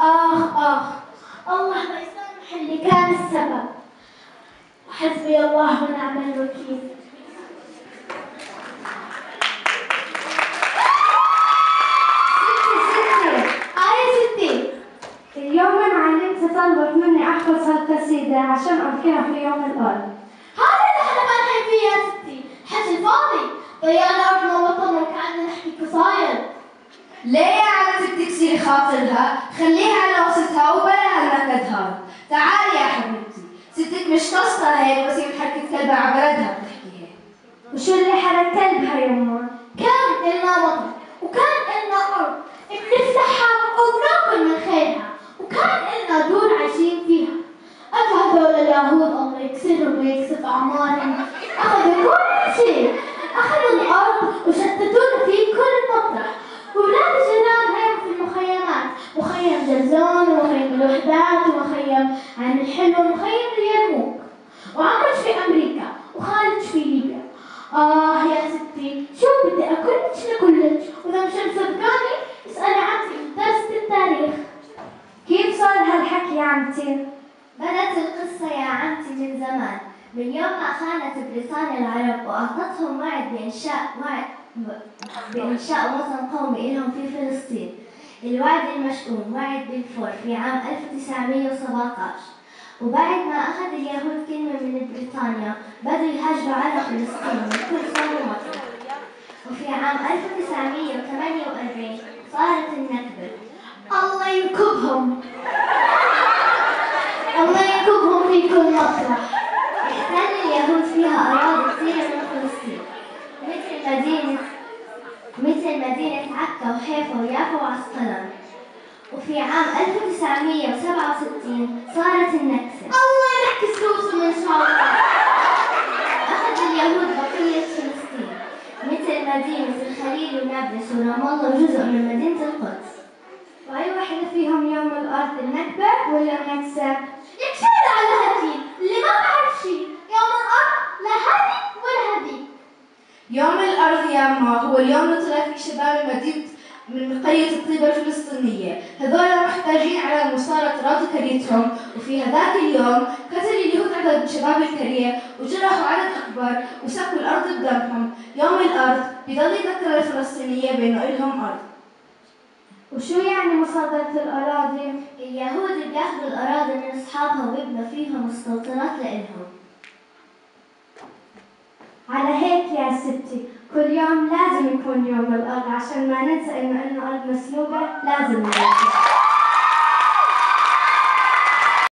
آخ آخ. الله ما يسامح اللي كان السبب. وحسبي الله ونعم الوكيل. معلمتي طلبت مني أحفظ هالقصيدة عشان احكيها في يوم الأرض هذا اللي إحنا فرحين فيه يا ستي؟ حكي فاضي. ضيعنا ارضنا وطننا وكأننا نحكي قصايد. ليه خاطرها؟ خليها على وسطها وبلا النكد هذا. تعالي يا حبيبتي، ستك مش قصة هيك بس بتحكي كلبها على بلدها بتحكي هيك. وشو اللي حرك كلبها يما؟ كان إلنا وطن وكان إلنا أرض بنفتحها وبناكل من خيرها وكان إلنا دور عايشين فيها أجا هذول اليهود الله يكسرهم ويكسف أعمارهم أخذوا كل شيء أخذوا عين الحلو ومخيم اليرموك وعمرش في أمريكا وخالد في ليبيا. آه يا ستي شو بدي أكلش لكلش؟ وإذا مش مصدقاني اسألي عمتي من درس التاريخ. كيف صار هالحكي يا عمتي؟ بدأت القصة يا عمتي من زمان. من يوم ما خانت بريطانيا العرب وأعطتهم وعد بإنشاء وعد بإنشاء وطن قومي لهم في فلسطين. الوعد المشؤوم وعد بلفور في عام 1917 وبعد ما أخذ اليهود كلمة من بريطانيا بدوا يهاجروا على فلسطين من كل صوب ومطر وفي عام 1948 صارت النكبة. الله ينكبهم الله ينكبهم في كل مطرح احتل اليهود فيها أراضي كثيرة من فلسطين. مثل مدينة مثل مدينة عكا وحيفا ويافا وعسقلان. وفي عام 1967 صارت النكسة. الله ينكس روسهم إن شاء الله. أخذ اليهود بقية فلسطين مثل مدينة الخليل ونابلس ورام الله وجزء من مدينة القدس. وأي وحدة فيهم يوم الأرض النكبة ولا النكسة؟ يكفينا على هذه اللي ما بعرف شيء يوم الأرض لا هذه ولا هذه يوم الأرض يا أما هو اليوم اللي طلع فيه شباب مدينة من قرية الطيبة الفلسطينية. هذول محتاجين على مصارة أراضي قريتهم وفي هذاك اليوم قتل اليهود عدد من شباب القرية وجرحوا عدد أكبر وسكوا الأرض بدمهم. يوم الأرض بضل يذكر الفلسطينية بأنه إلهم أرض. وشو يعني مصادرة الأراضي؟ اليهود بياخذوا الأراضي من أصحابها ويبنوا فيها مستوطنات لإلهم. على هيك يا ستي. كل يوم لازم يكون يوم الأرض عشان ما ننسى إنه إنه أرض مسلوبة لازم ننسى.